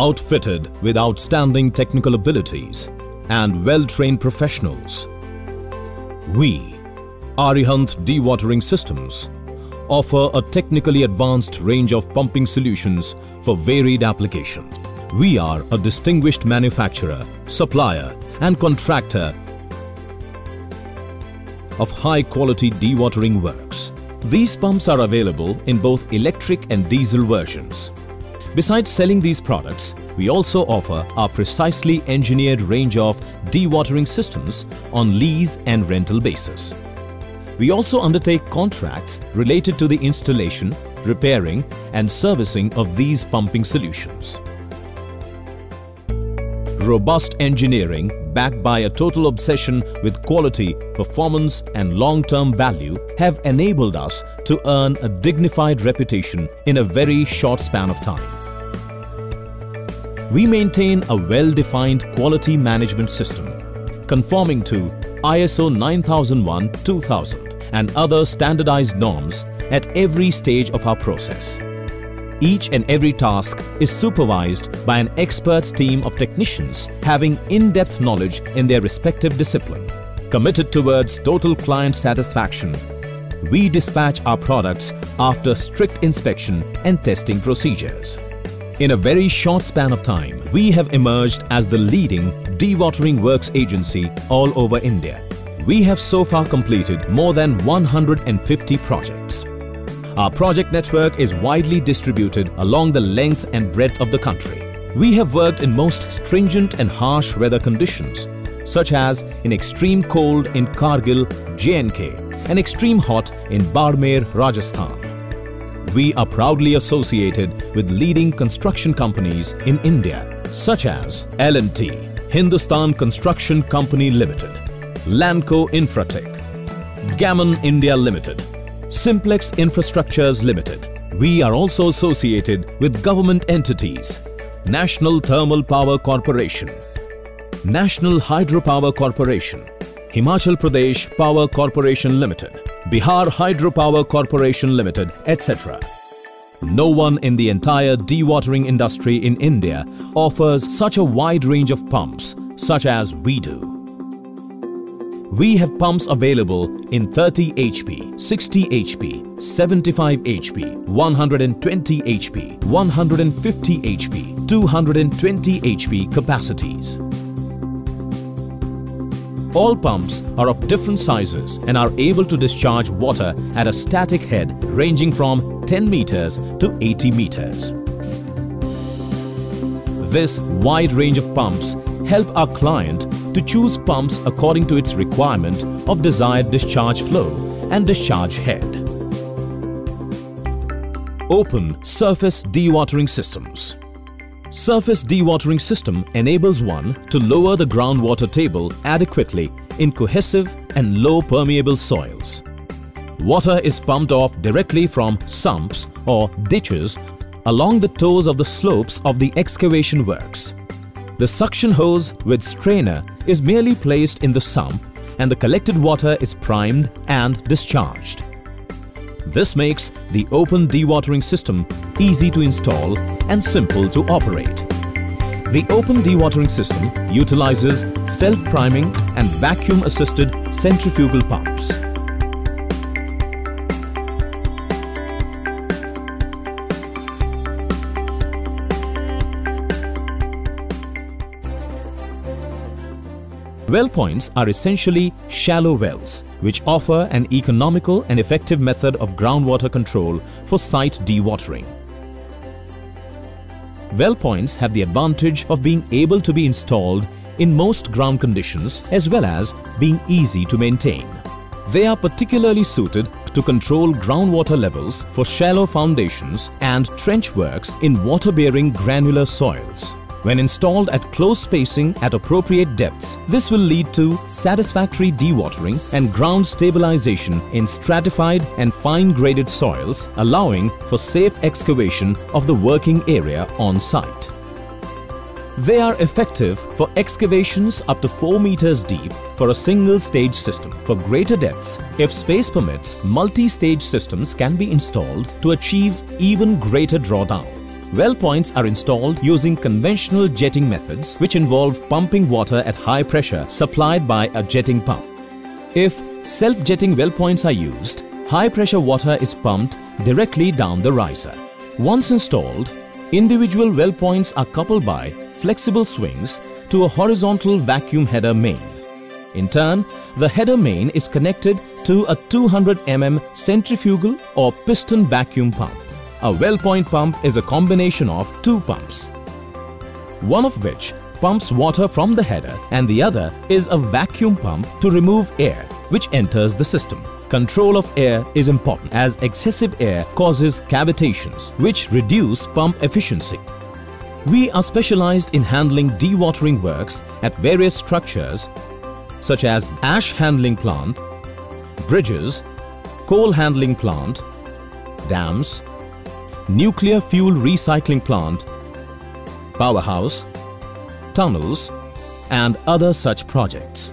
outfitted with outstanding technical abilities and well-trained professionals. We, Arihant Dewatering Systems, offer a technically advanced range of pumping solutions for varied applications. We are a distinguished manufacturer, supplier and contractor of high-quality dewatering works. These pumps are available in both electric and diesel versions. Besides selling these products, we also offer our precisely engineered range of dewatering systems on lease and rental basis. We also undertake contracts related to the installation, repairing and servicing of these pumping solutions. Robust engineering backed by a total obsession with quality, performance and long-term value have enabled us to earn a dignified reputation in a very short span of time. We maintain a well-defined quality management system conforming to ISO 9001-2000 and other standardized norms at every stage of our process. Each and every task is supervised by an expert team of technicians having in-depth knowledge in their respective discipline. Committed towards total client satisfaction, we dispatch our products after strict inspection and testing procedures. In a very short span of time, we have emerged as the leading dewatering works agency all over India. We have so far completed more than 150 projects. Our project network is widely distributed along the length and breadth of the country. We have worked in most stringent and harsh weather conditions, such as in extreme cold in Kargil, J&K, and extreme hot in Barmer, Rajasthan we are proudly associated with leading construction companies in India such as L&T, Hindustan Construction Company Limited, Lanco Infratech, Gammon India Limited, Simplex Infrastructures Limited. We are also associated with government entities, National Thermal Power Corporation, National Hydropower Corporation, Himachal Pradesh Power Corporation Limited, Bihar Hydropower Corporation Limited, etc. No one in the entire dewatering industry in India offers such a wide range of pumps such as we do. We have pumps available in 30 HP, 60 HP, 75 HP, 120 HP, 150 HP, 220 HP capacities. All pumps are of different sizes and are able to discharge water at a static head ranging from 10 meters to 80 meters. This wide range of pumps help our client to choose pumps according to its requirement of desired discharge flow and discharge head. Open Surface Dewatering Systems Surface dewatering system enables one to lower the groundwater table adequately in cohesive and low permeable soils. Water is pumped off directly from sumps or ditches along the toes of the slopes of the excavation works. The suction hose with strainer is merely placed in the sump and the collected water is primed and discharged. This makes the open dewatering system easy to install and simple to operate. The open dewatering system utilizes self-priming and vacuum-assisted centrifugal pumps. Well points are essentially shallow wells, which offer an economical and effective method of groundwater control for site dewatering. Well points have the advantage of being able to be installed in most ground conditions as well as being easy to maintain. They are particularly suited to control groundwater levels for shallow foundations and trench works in water-bearing granular soils. When installed at close spacing at appropriate depths, this will lead to satisfactory dewatering and ground stabilization in stratified and fine-graded soils, allowing for safe excavation of the working area on site. They are effective for excavations up to 4 meters deep for a single stage system. For greater depths, if space permits, multi-stage systems can be installed to achieve even greater drawdown. Well points are installed using conventional jetting methods which involve pumping water at high pressure supplied by a jetting pump. If self-jetting well points are used, high pressure water is pumped directly down the riser. Once installed, individual well points are coupled by flexible swings to a horizontal vacuum header main. In turn, the header main is connected to a 200 mm centrifugal or piston vacuum pump. A well point pump is a combination of two pumps, one of which pumps water from the header and the other is a vacuum pump to remove air which enters the system. Control of air is important as excessive air causes cavitations which reduce pump efficiency. We are specialized in handling dewatering works at various structures such as ash handling plant, bridges, coal handling plant, dams, nuclear fuel recycling plant, powerhouse, tunnels and other such projects.